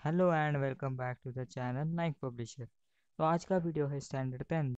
hello and welcome back to the channel Naik publisher तो आज का वीडियो है स्टैंडर्ड टेन